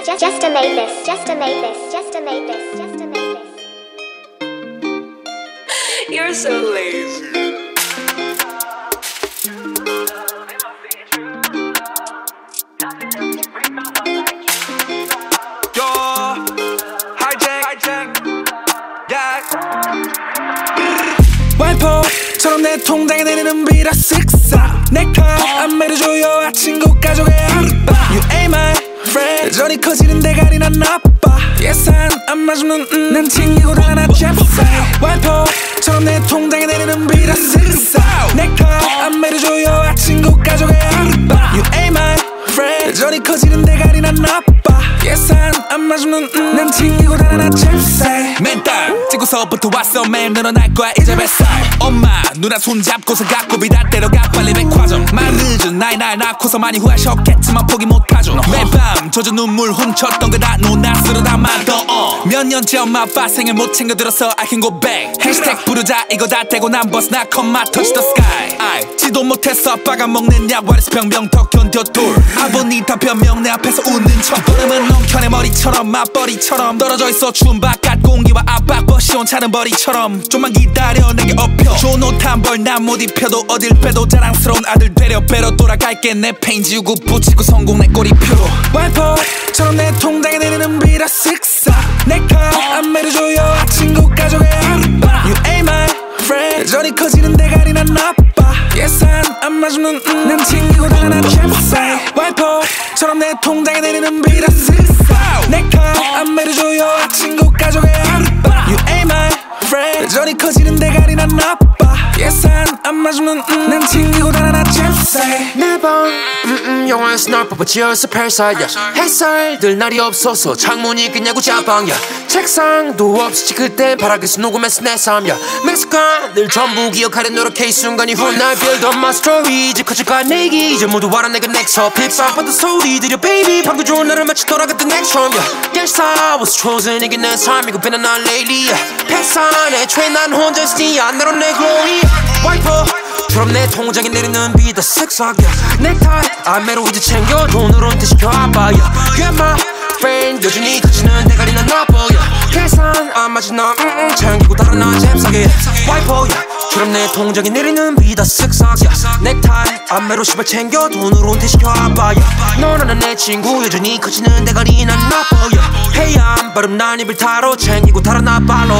just, just, just to make this, just to make this, just to make this, just to make this. You're so lazy. Yo, hijack, hijack, yeah. 와이퍼처럼 내 통장에 내리는 비라 식사 내카 안 매려줘요 아 친구 가족의 아빠 전히 커지는 대가리 난 나빠. 예산 안 맞으면 음, 난 챙기고 달아나 잽싸. 와이퍼처럼 내 통장에 내리는 비라 식사 내카 안 매려줘요. 아 친구 가족의 아빠 You ain't my friend. 여전히 커지는 대가리 난 나빠. 예산 안 맞으면 음, 난 챙기고 달아나 잽싸. 맨땅 찍고서부터 왔어. 매일 늘어날 거야. 이제 뱃살. 엄마 누나 손잡고서 갖고 비다 때려가. 빨리 백화점. 말 늦은 나이 날 낳고서 많이 후회하셨겠지만 포기 못하죠. 매일 밤 젖은 눈물 훔쳤던 쓰러 담아도 어. 몇 년째 엄마 아빠 생일 못 챙겨들어서 I can go back. 해시태그 부르자 이거 다 떼고 난 벗어나 touch the sky. 아이, 지도 못해서 아빠가 먹는 약 와리스 병병 더 견뎌 둘 아버님 다 변명 내 앞에서 웃는 척. 떠름은 롱편의 머리처럼 맞벌이처럼 떨어져 있어 추운 바깥 공기와 압박 버시온 차는 버리처럼 좀만 기다려 내게 업혀. 좋은 옷 한 벌 난 못 입혀도 어딜 빼도 자랑스러운 아들 되려 배로 돌아갈게. 내 페인 지우고 붙이고 성공 내 꼬리 표로 와이퍼처럼 내 통장에 내리는 비라 식사. 내카안 매려줘요. 아 친구 가족의 아빠 You ain't my friend. 여전히 커지는 대가리 난 나빠. 예산 안 맞으면 음, 난 챙기고 달아나 잽싸 와이퍼처럼 내 통장에 내리는 비라 식사. 내 난 나빠. 예산 안 맞으면 음, 난 챙기고 달아나 잽싸 매번 음, 음, 영화에서 날 뽑아지어서 펠사야. 햇살들 날이 없어서 창문이 그냐고 자방야. 책상도 없이 그때 바닥에서 녹음했어 내 삶야. 멕시칸을 전부 기억하려 노력해 이 순간이 훗날 up my story 이제 커져가 내기. 이제 모두 알아 내가 next up. 받은 소리 들려 baby. 방금 좋은 날을 마치 돌아갔던 처음야. Yes I was chosen 이게 내 삶이고 변한 난 lately 패 산의 트렌난 혼자 있으니 내로 내 glory 와이퍼. 처럼 내 통장에 내리는 비다 섹스하게 넥타이 안매로 이제 챙겨 돈으론 대시켜 아빠야 my friend 여전히 커지는 대가리 난 나빠야. 계산 안 맞은 나 음, 음, 챙기고 다른 나 잽싸게. 와이퍼야. 처럼 내 통장에 내리는 비다 섹스하게 넥타이 안매로 시발 챙겨 돈으론 대시켜 아빠야. 너는 내 친구 여전히 커지는 대가리 난 나빠야. 해야 안 바름 난 입을 타러 챙기고 다른 나 발로